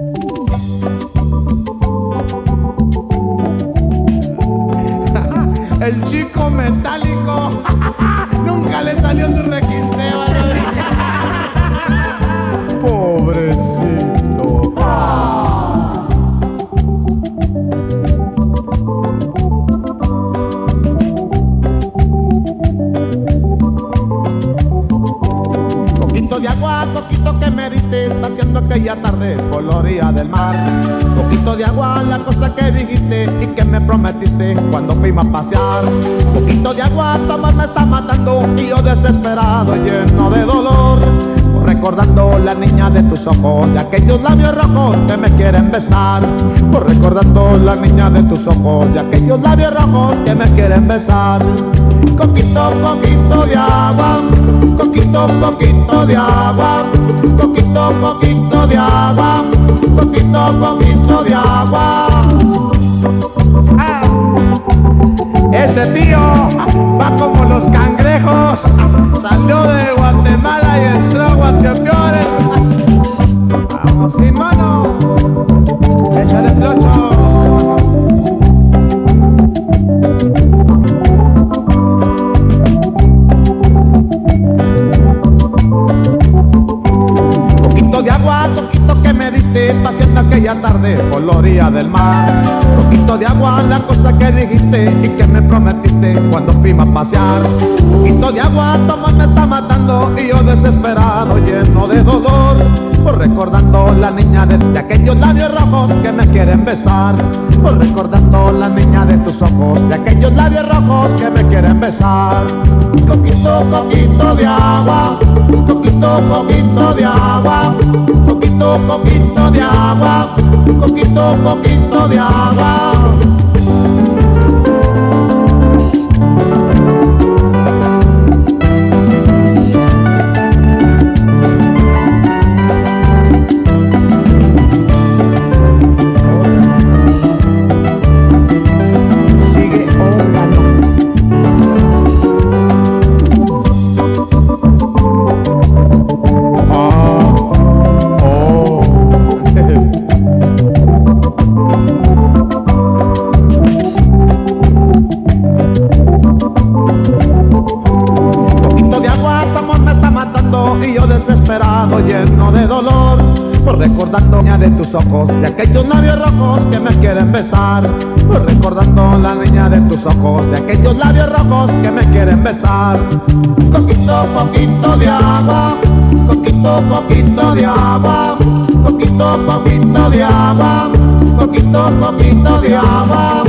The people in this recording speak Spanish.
Música de agua, coquito que me diste, haciendo aquella tarde por la orilla del mar. Coquito de agua, la cosa que dijiste y que me prometiste cuando fuimos a pasear. Coquito de agua, Tomás me está matando y yo desesperado, lleno de dolor. Recordando la niña de tus ojos, de aquellos labios rojos que me quieren besar. Por recordando la niña de tus ojos, de aquellos labios rojos que me quieren besar. Coquito, coquito de agua, coquito, coquito de agua, coquito, coquito de agua, coquito, coquito de agua. Ah. Ese tío va como los cangrejos, salió paseando aquella tarde por la orilla del mar. Coquito de agua, la cosa que dijiste y que me prometiste cuando fuimos a pasear. Coquito de agua, Tomás me está matando y yo desesperado, lleno de dolor. Por recordando la niña de, de aquellos labios rojos que me quieren besar. Por recordando la niña de tus ojos, de aquellos labios rojos que me quieren besar. Coquito, coquito de agua, coquito, coquito de agua, coquito, coquito de agua, coquito, coquito de agua. Dolor. Por recordando niña de tus ojos, de aquellos labios rojos que me quieren besar. Por recordando la niña de tus ojos, de aquellos labios rojos que me quieren besar. Coquito, poquito de agua, coquito, poquito de agua, coquito, poquito de agua, coquito, poquito de agua.